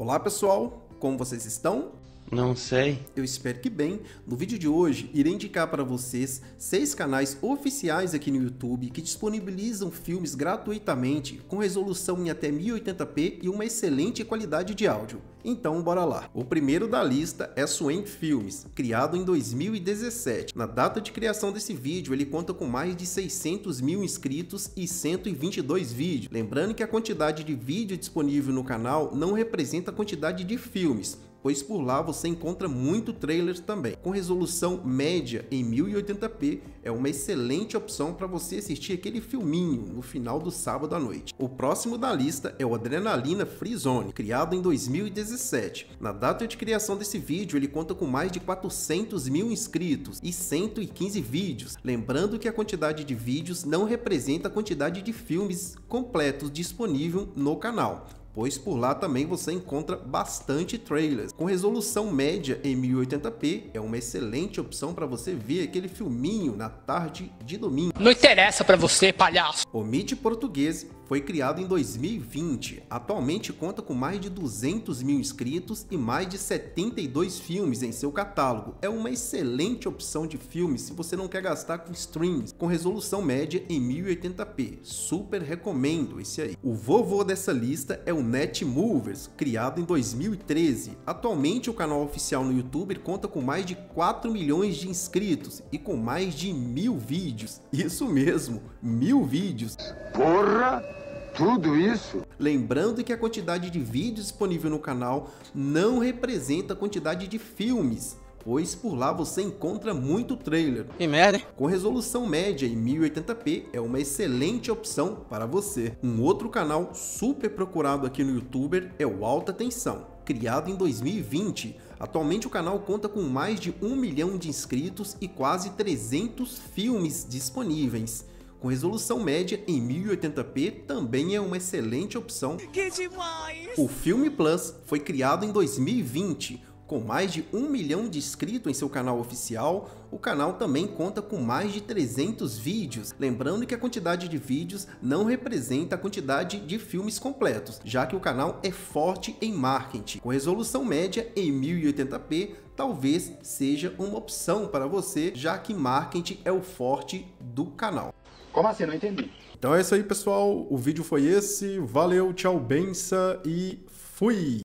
Olá pessoal, como vocês estão? Não sei. Eu espero que bem. No vídeo de hoje, irei indicar para vocês seis canais oficiais aqui no YouTube que disponibilizam filmes gratuitamente com resolução em até 1080p e uma excelente qualidade de áudio. Então, bora lá. O primeiro da lista é Swank Filmes, criado em 2017. Na data de criação desse vídeo, ele conta com mais de 600 mil inscritos e 122 vídeos. Lembrando que a quantidade de vídeo disponível no canal não representa a quantidade de filmes, pois por lá você encontra muito trailers também. Com resolução média em 1080p, é uma excelente opção para você assistir aquele filminho no final do sábado à noite. O próximo da lista é o Adrenalina Free Zone, criado em 2017. Na data de criação desse vídeo, ele conta com mais de 400 mil inscritos e 115 vídeos. Lembrando que a quantidade de vídeos não representa a quantidade de filmes completos disponível no canal pois por lá também você encontra bastante trailers. Com resolução média em 1080p, é uma excelente opção para você ver aquele filminho na tarde de domingo. Não interessa para você, palhaço! O MIT português foi criado em 2020. Atualmente conta com mais de 200 mil inscritos e mais de 72 filmes em seu catálogo. É uma excelente opção de filme se você não quer gastar com streams, com resolução média em 1080p. Super recomendo esse aí. O vovô dessa lista é o Netmovers, criado em 2013. Atualmente o canal oficial no YouTube conta com mais de 4 milhões de inscritos e com mais de mil vídeos. Isso mesmo, mil vídeos. Porra! Tudo isso? Lembrando que a quantidade de vídeos disponível no canal não representa a quantidade de filmes, pois por lá você encontra muito trailer. Que merda, hein? Com resolução média em 1080p é uma excelente opção para você. Um outro canal super procurado aqui no YouTuber é o Alta Tensão. Criado em 2020, atualmente o canal conta com mais de 1 milhão de inscritos e quase 300 filmes disponíveis com resolução média em 1080p também é uma excelente opção. Que demais! O Filme Plus foi criado em 2020, com mais de 1 milhão de inscritos em seu canal oficial, o canal também conta com mais de 300 vídeos, lembrando que a quantidade de vídeos não representa a quantidade de filmes completos, já que o canal é forte em marketing. Com resolução média em 1080p, talvez seja uma opção para você, já que marketing é o forte do canal. Como assim? Não entendi. Então é isso aí, pessoal. O vídeo foi esse. Valeu, tchau, benção e fui!